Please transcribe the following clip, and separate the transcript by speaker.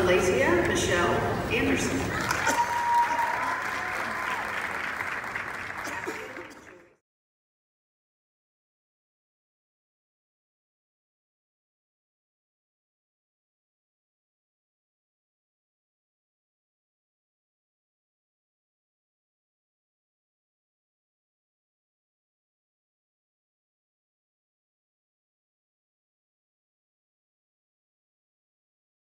Speaker 1: Alasia Michelle.